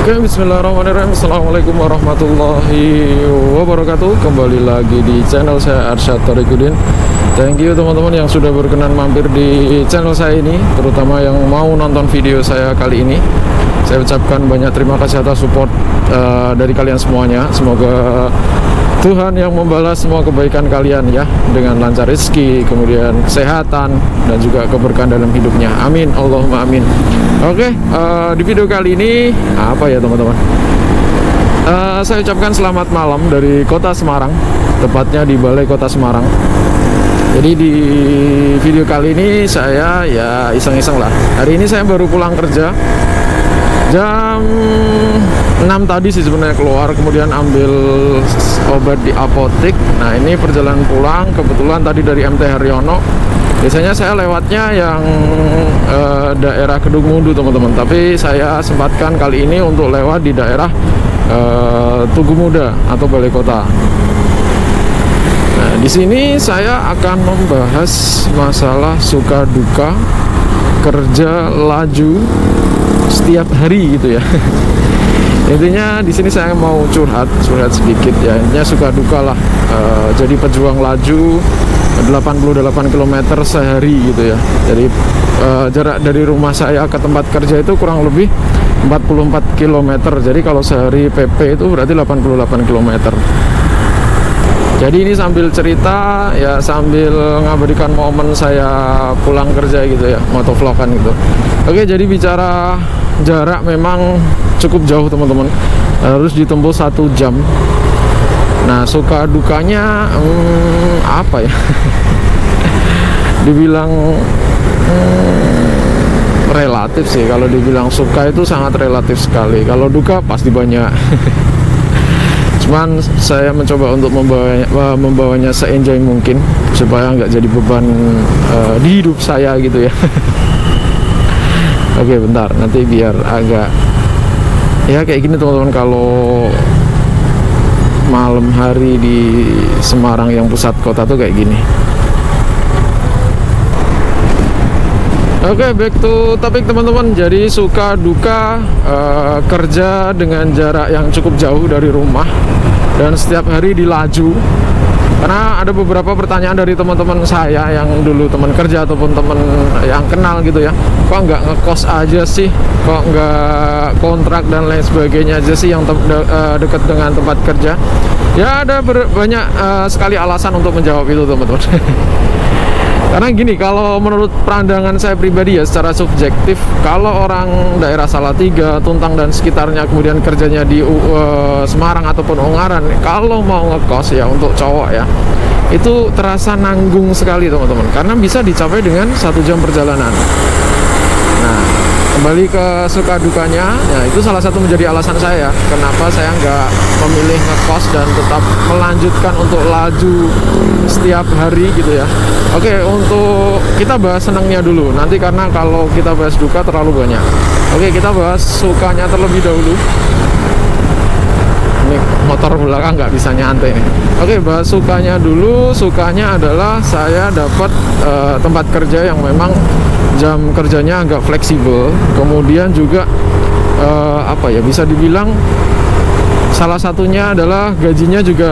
Oke, bismillahirrahmanirrahim. Assalamualaikum warahmatullahi wabarakatuh. Kembali lagi di channel saya Arsyad Torikudin Thank you teman-teman yang sudah berkenan mampir di channel saya ini Terutama yang mau nonton video saya kali ini. Saya ucapkan banyak terima kasih atas support uh, dari kalian semuanya. Semoga Tuhan yang membalas semua kebaikan kalian ya dengan lancar rezeki, kemudian kesehatan dan juga keberkahan dalam hidupnya. Amin, Allahumma amin. Oke, uh, di video kali ini apa ya teman-teman? Uh, saya ucapkan selamat malam dari kota Semarang, tepatnya di Balai Kota Semarang. Jadi di video kali ini saya ya iseng-iseng lah. Hari ini saya baru pulang kerja jam 6 tadi sih sebenarnya keluar kemudian ambil obat di apotek nah ini perjalanan pulang kebetulan tadi dari MT Haryono. Biasanya saya lewatnya yang eh, daerah Kedung Mundu teman-teman. Tapi saya sempatkan kali ini untuk lewat di daerah eh, Tugu Muda atau Balai Kota. Nah, di sini saya akan membahas masalah suka duka kerja laju setiap hari gitu ya intinya di sini saya mau curhat curhat sedikit ya. Intinya suka duka lah. E, jadi pejuang laju 88 km sehari gitu ya. Jadi e, jarak dari rumah saya ke tempat kerja itu kurang lebih 44 km jadi kalau sehari PP itu berarti 88 km jadi ini sambil cerita ya sambil ngabadikan momen saya pulang kerja gitu ya motovlogan gitu. Oke jadi bicara jarak memang cukup jauh teman-teman. Harus ditempuh satu jam. Nah suka dukanya hmm, apa ya? Dibilang hmm, relatif sih. Kalau dibilang suka itu sangat relatif sekali. Kalau duka pasti banyak. Cuman saya mencoba untuk membawanya, membawanya se-enjoy mungkin supaya nggak jadi beban uh, di hidup saya gitu ya. Oke bentar. Nanti biar agak ya kayak gini teman-teman kalau malam hari di Semarang yang pusat kota tuh kayak gini Oke, okay, back to topik teman-teman. Jadi suka duka uh, kerja dengan jarak yang cukup jauh dari rumah dan setiap hari dilaju. Karena ada beberapa pertanyaan dari teman-teman saya yang dulu teman kerja ataupun teman yang kenal gitu ya. Kok nggak ngekos aja sih? Kok nggak kontrak dan lain sebagainya aja sih yang de uh, dekat dengan tempat kerja? Ya ada banyak uh, sekali alasan untuk menjawab itu teman-teman. Karena gini, kalau menurut pandangan saya pribadi ya secara subjektif, kalau orang daerah Salatiga, Tuntang dan sekitarnya kemudian kerjanya di uh, Semarang ataupun Ungaran, kalau mau ngekos ya untuk cowok ya, itu terasa nanggung sekali teman-teman, karena bisa dicapai dengan satu jam perjalanan. Nah, kembali ke suka dukanya, ya itu salah satu menjadi alasan saya kenapa saya nggak memilih ngekos dan tetap melanjutkan untuk laju setiap hari gitu ya. Oke, untuk kita bahas senangnya dulu. Nanti karena kalau kita bahas duka terlalu banyak. Oke, kita bahas sukanya terlebih dahulu. Ini motor belakang nggak bisa nyantai nih. Oke, bahas sukanya dulu. Sukanya adalah saya dapat uh, tempat kerja yang memang jam kerjanya agak fleksibel. Kemudian juga uh, apa ya bisa dibilang salah satunya adalah gajinya juga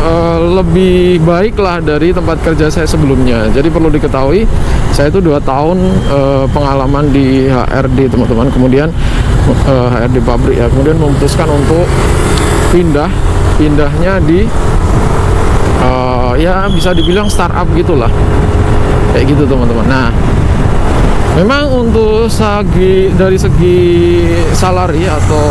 uh, lebih baik lah dari tempat kerja saya sebelumnya. Jadi perlu diketahui saya itu dua tahun uh, pengalaman di HRD teman-teman. Kemudian uh, HRD pabrik ya. Kemudian memutuskan untuk pindah. Pindahnya di uh, ya bisa dibilang startup gitulah. Kayak gitu teman-teman. Nah Memang untuk segi dari segi salary atau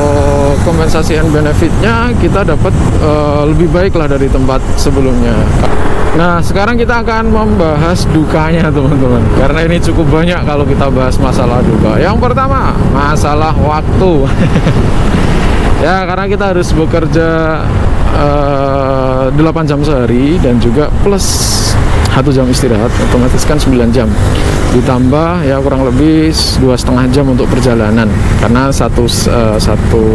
kompensasi and benefitnya kita dapat uh, lebih baik lah dari tempat sebelumnya. Nah sekarang kita akan membahas dukanya teman-teman. Karena ini cukup banyak kalau kita bahas masalah duka. Yang pertama masalah waktu. Ya karena kita harus bekerja uh, eh, 8 jam sehari dan juga plus satu jam istirahat otomatis kan 9 jam. Ditambah ya kurang lebih dua setengah jam untuk perjalanan. Karena satu uh, satu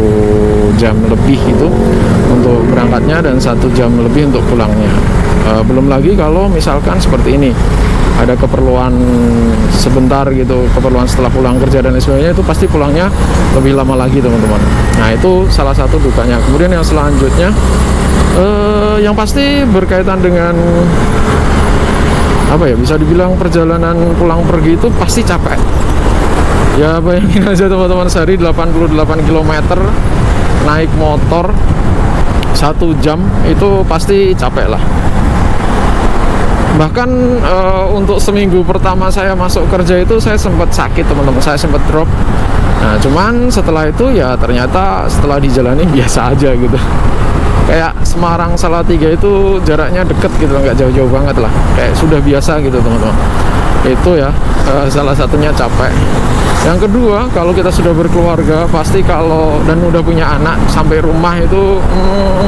jam lebih itu untuk berangkatnya dan satu jam lebih untuk pulangnya. Uh, belum lagi kalau misalkan seperti ini ada keperluan sebentar gitu keperluan setelah pulang kerja dan sebagainya itu pasti pulangnya lebih lama lagi teman-teman. Nah itu salah satu dukanya. Kemudian yang selanjutnya eh, yang pasti berkaitan dengan apa ya bisa dibilang perjalanan pulang pergi itu pasti capek. Ya bayangin aja teman-teman sehari 88 km naik motor satu jam itu pasti capek lah bahkan uh, untuk seminggu pertama saya masuk kerja itu saya sempat sakit teman-teman. Saya sempat drop. Nah cuman setelah itu ya ternyata setelah dijalani biasa aja gitu. Kayak Semarang Salatiga itu jaraknya deket gitu nggak jauh-jauh banget lah. Kayak sudah biasa gitu teman-teman. Itu ya uh, salah satunya capek. Yang kedua kalau kita sudah berkeluarga pasti kalau dan udah punya anak sampai rumah itu mm,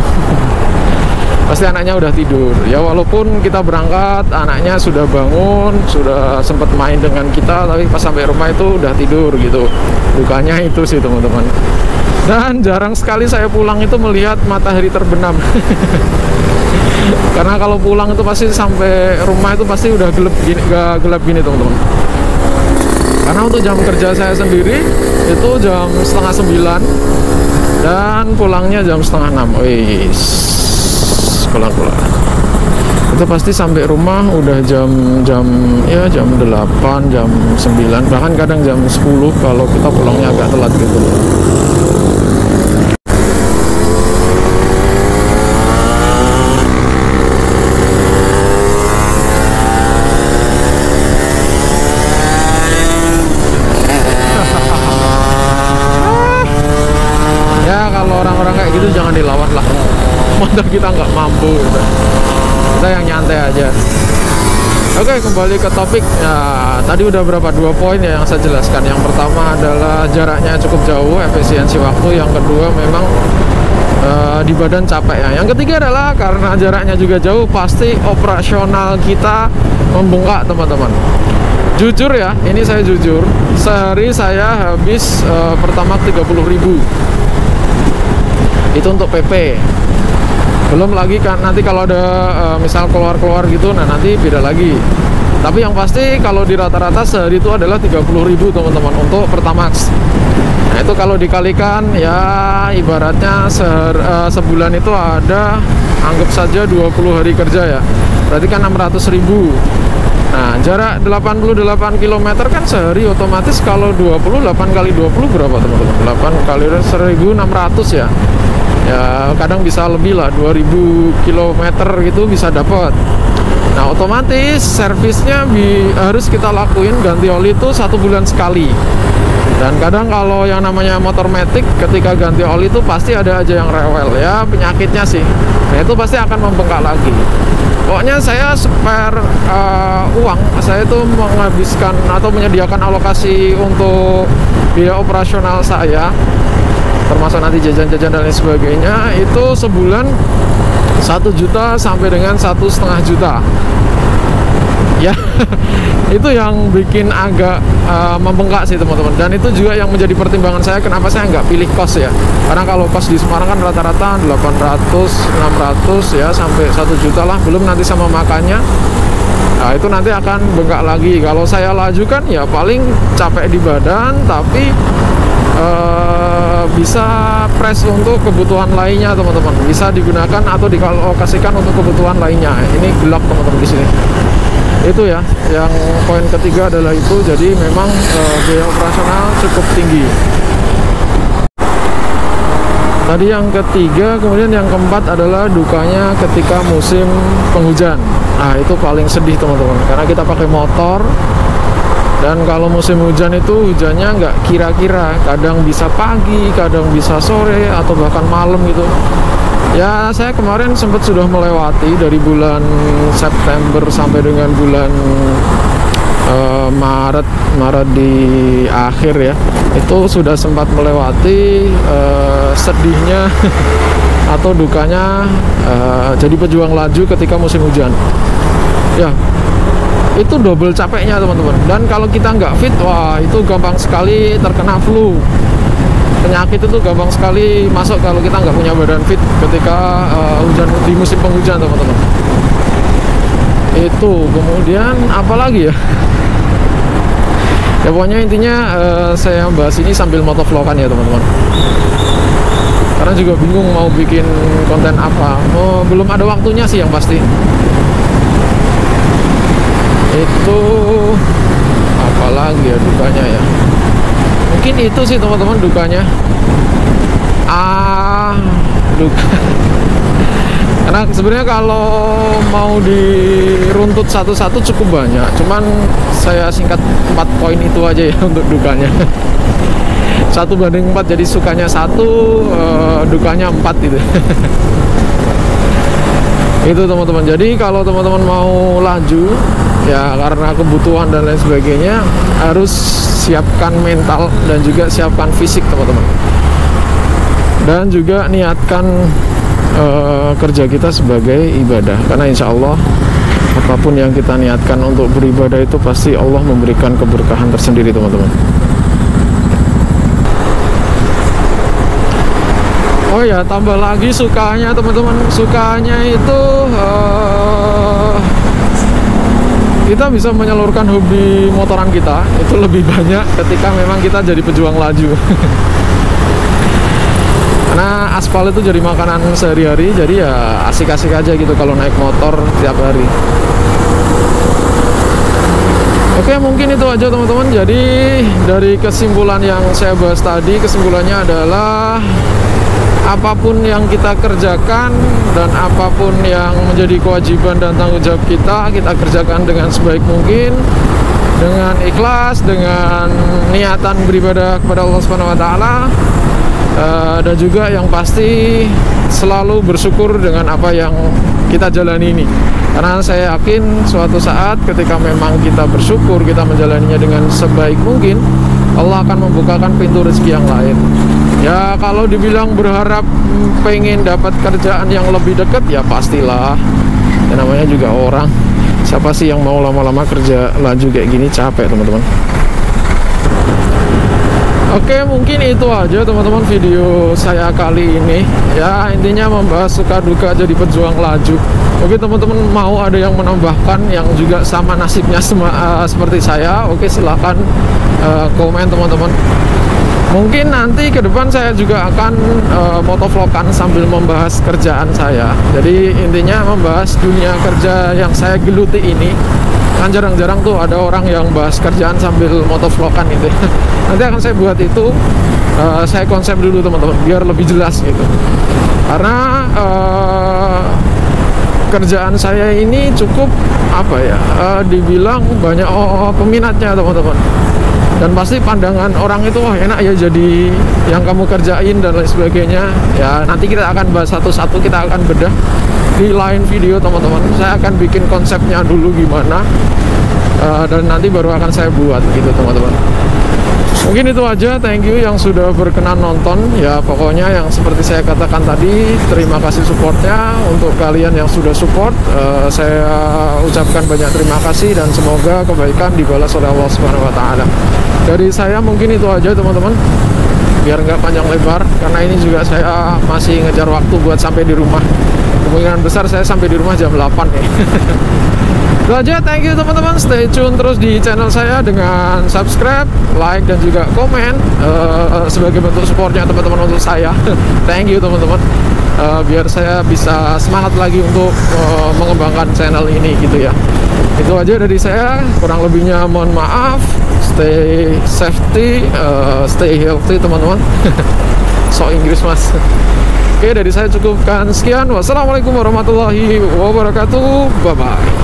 pasti anaknya udah tidur. Ya walaupun kita berangkat anaknya sudah bangun sudah sempat main dengan kita tapi pas sampai rumah itu udah tidur gitu. Dukanya itu sih teman-teman. Dan jarang sekali saya pulang itu melihat matahari terbenam. Karena kalau pulang itu pasti sampai rumah itu pasti udah gelap gini gak gelap gini teman-teman. Karena untuk jam kerja saya sendiri itu jam setengah sembilan dan pulangnya jam setengah enam wis pulang-pulang itu pasti sampai rumah udah jam jam ya jam 8 jam 9 bahkan kadang jam 10 kalau kita pulangnya agak telat gitu kalau orang-orang kayak gitu jangan dilawan lah motor kita nggak mampu gitu. kita yang nyantai aja Oke kembali ke topik. Ya, tadi udah berapa? Dua poin ya yang saya jelaskan. Yang pertama adalah jaraknya cukup jauh efisiensi waktu. Yang kedua memang uh, di badan capek ya. Yang ketiga adalah karena jaraknya juga jauh pasti operasional kita membengkak teman-teman. Jujur ya ini saya jujur sehari saya habis uh, pertama 30.000 itu untuk PP belum lagi kan nanti kalau ada uh, misal keluar-keluar gitu nah nanti beda lagi. Tapi yang pasti kalau di rata-rata sehari itu adalah 30.000 teman-teman untuk Pertamax. Nah itu kalau dikalikan ya ibaratnya seher, uh, sebulan itu ada anggap saja 20 hari kerja ya. Berarti kan 600.000 Nah, jarak 88 km kan sehari otomatis kalau 28 kali 20 berapa teman-teman? 8 kali 1600 ya ya kadang bisa lebih lah 2000 km gitu bisa dapat. Nah otomatis servisnya harus kita lakuin ganti oli itu satu bulan sekali. Dan kadang kalau yang namanya motor metik ketika ganti oli itu pasti ada aja yang rewel. Ya penyakitnya sih. Nah itu pasti akan membengkak lagi. Pokoknya saya spare uh, uang. Saya itu menghabiskan atau menyediakan alokasi untuk biaya operasional saya termasuk nanti jajan-jajan dan lain sebagainya itu sebulan satu juta sampai dengan satu setengah juta. Ya itu yang bikin agak uh, membengkak sih teman-teman. Dan itu juga yang menjadi pertimbangan saya kenapa saya nggak pilih kos ya? Karena kalau kos di Semarang kan rata-rata 800 600 ya sampai satu juta lah. Belum nanti sama makannya. Nah itu nanti akan bengkak lagi. Kalau saya laju kan ya paling capek di badan Tapi uh, bisa press untuk kebutuhan lainnya teman-teman. Bisa digunakan atau dialokasikan untuk kebutuhan lainnya. Ini gelap teman-teman di sini. Itu ya. Yang poin ketiga adalah itu. Jadi memang uh, biaya operasional cukup tinggi. Tadi yang ketiga kemudian yang keempat adalah dukanya ketika musim penghujan. Nah itu paling sedih teman-teman. Karena kita pakai motor dan kalau musim hujan itu hujannya nggak kira-kira. Kadang bisa pagi kadang bisa sore atau bahkan malam gitu. Ya saya kemarin sempat sudah melewati dari bulan September sampai dengan bulan uh, Maret Maret di akhir ya. Itu sudah sempat melewati uh, sedihnya atau dukanya uh, jadi pejuang laju ketika musim hujan. Ya itu double capeknya teman-teman. Dan kalau kita nggak fit wah itu gampang sekali terkena flu. Penyakit itu gampang sekali masuk kalau kita nggak punya badan fit ketika uh, hujan di musim penghujan teman-teman. Itu. Kemudian apa lagi ya? Ya pokoknya intinya uh, saya bahas ini sambil motovlogan ya teman-teman. Karena juga bingung mau bikin konten apa. Oh, belum ada waktunya sih yang pasti itu apalagi ya dukanya ya? Mungkin itu sih teman-teman dukanya. Ah duka. Karena sebenarnya kalau mau diruntut satu-satu cukup banyak. Cuman saya singkat empat poin itu aja ya untuk dukanya. Satu banding empat jadi sukanya satu uh, dukanya empat gitu itu teman-teman. Jadi kalau teman-teman mau laju ya karena kebutuhan dan lain sebagainya harus siapkan mental dan juga siapkan fisik teman-teman. Dan juga niatkan uh, kerja kita sebagai ibadah. Karena insya Allah apa pun yang kita niatkan untuk beribadah itu pasti Allah memberikan keberkahan tersendiri teman-teman Oh ya, tambah lagi sukanya teman-teman. Sukanya itu uh, kita bisa menyalurkan hobi motoran kita itu lebih banyak ketika memang kita jadi pejuang laju. Karena aspal itu jadi makanan sehari-hari, jadi ya asik-asik aja gitu kalau naik motor tiap hari. Oke mungkin itu aja teman-teman Jadi dari kesimpulan yang saya bahas tadi Kesimpulannya adalah apa pun yang kita kerjakan dan apa pun yang menjadi kewajiban dan tanggung jawab kita kita kerjakan dengan sebaik mungkin dengan ikhlas dengan niatan beribadah kepada Allah Subhanahu wa taala. Uh, dan juga yang pasti selalu bersyukur dengan apa yang kita jalani ini. Karena saya yakin suatu saat ketika memang kita bersyukur kita menjalaninya dengan sebaik mungkin Allah akan membukakan pintu rezeki yang lain ya kalau dibilang berharap pengen dapat kerjaan yang lebih dekat ya pastilah. Ya, namanya juga orang. Siapa sih yang mau lama-lama kerja laju kayak gini? Capek teman-teman. Oke mungkin itu aja teman-teman video saya kali ini. Ya intinya membahas suka duka jadi pejuang laju. Oke teman-teman mau ada yang menambahkan yang juga sama nasibnya sema, uh, seperti saya? Oke silahkan uh, komen teman-teman Mungkin nanti ke depan saya juga akan uh, motovlogkan sambil membahas kerjaan saya. Jadi intinya membahas dunia kerja yang saya geluti ini. Kan jarang-jarang tuh ada orang yang bahas kerjaan sambil motovlogkan itu. nanti akan saya buat itu. Uh, saya konsep dulu teman-teman biar lebih jelas gitu. Karena uh, kerjaan saya ini cukup apa ya? Uh, dibilang banyak oh, peminatnya teman-teman dan pasti pandangan orang itu wah enak ya jadi yang kamu kerjain dan lain sebagainya. Ya nanti kita akan bahas satu-satu kita akan bedah di lain video teman-teman. Saya akan bikin konsepnya dulu gimana uh, dan nanti baru akan saya buat gitu teman-teman mungkin itu aja. Thank you yang sudah berkenan nonton. Ya pokoknya yang seperti saya katakan tadi terima kasih supportnya. Untuk kalian yang sudah support uh, saya ucapkan banyak terima kasih dan semoga kebaikan dibalas oleh Allah Subhanahu Wa Taala. Dari saya mungkin itu aja teman-teman. Biar nggak panjang lebar karena ini juga saya masih ngejar waktu buat sampai di rumah. Kemungkinan besar saya sampai di rumah jam 8 nih itu aja thank you teman-teman. Stay tune terus di channel saya dengan subscribe like dan juga komen uh, sebagai bentuk supportnya teman-teman untuk saya. Thank you teman-teman. Uh, biar saya bisa semangat lagi untuk uh, mengembangkan channel ini gitu ya. Itu aja dari saya. Kurang lebihnya mohon maaf. Stay safety uh, stay healthy teman-teman. So Inggris mas. Oke dari saya cukupkan sekian. Wassalamualaikum warahmatullahi wabarakatuh. Bye bye